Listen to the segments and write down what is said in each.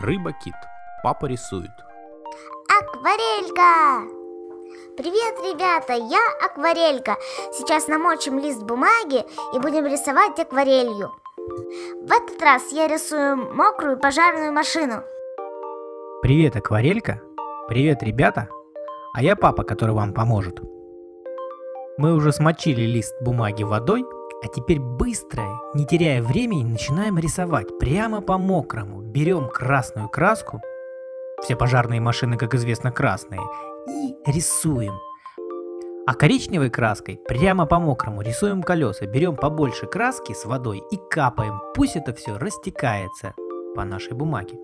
Рыба-кит. Папа рисует. Акварелька! Привет, ребята, я Акварелька. Сейчас намочим лист бумаги и будем рисовать акварелью. В этот раз я рисую мокрую пожарную машину. Привет, Акварелька. Привет, ребята. А я папа, который вам поможет. Мы уже смочили лист бумаги водой, а теперь быстро, не теряя времени, начинаем рисовать прямо по мокрому. Берем красную краску, все пожарные машины, как известно, красные, и рисуем. А коричневой краской прямо по мокрому рисуем колеса, берем побольше краски с водой и капаем, пусть это все растекается по нашей бумаге.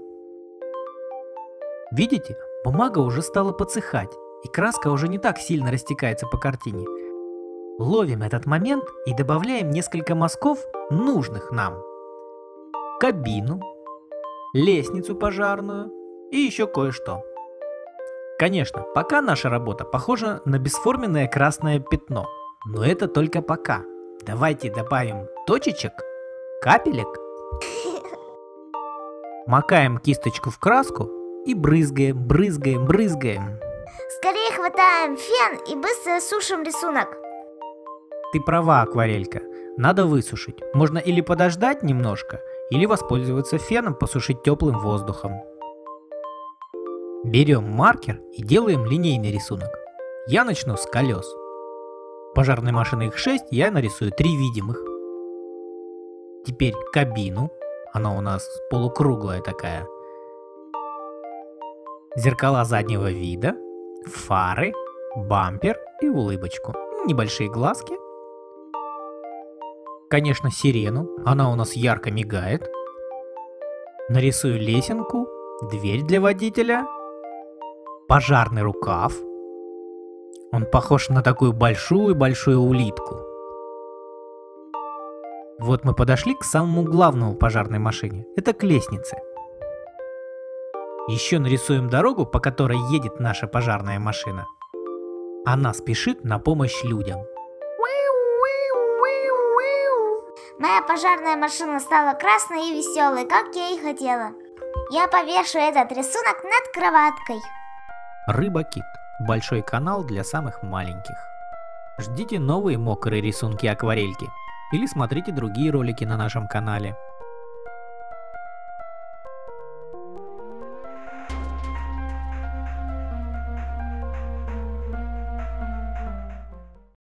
Видите, бумага уже стала подсыхать, и краска уже не так сильно растекается по картине. Ловим этот момент и добавляем несколько мазков, нужных нам. Кабину, лестницу пожарную и еще кое-что. Конечно, пока наша работа похожа на бесформенное красное пятно, но это только пока. Давайте добавим точечек, капелек, макаем кисточку в краску и брызгаем, брызгаем, брызгаем. Скорее хватаем фен и быстро сушим рисунок. Ты права, акварелька. Надо высушить. Можно или подождать немножко, или воспользоваться феном, посушить теплым воздухом. Берем маркер и делаем линейный рисунок. Я начну с колес. Пожарной машины их 6, я нарисую 3 видимых. Теперь кабину. Она у нас полукруглая такая. Зеркала заднего вида, фары, бампер и улыбочку. Небольшие глазки – Конечно, сирену, она у нас ярко мигает. Нарисую лесенку, дверь для водителя, пожарный рукав. Он похож на такую большую-большую улитку. Вот мы подошли к самому главному пожарной машине. Это к лестнице. Еще нарисуем дорогу, по которой едет наша пожарная машина. Она спешит на помощь людям. Моя пожарная машина стала красной и веселой, как я и хотела. Я повешу этот рисунок над кроваткой. Рыба-кит. Большой канал для самых маленьких. Ждите новые мокрые рисунки акварельки. Или смотрите другие ролики на нашем канале.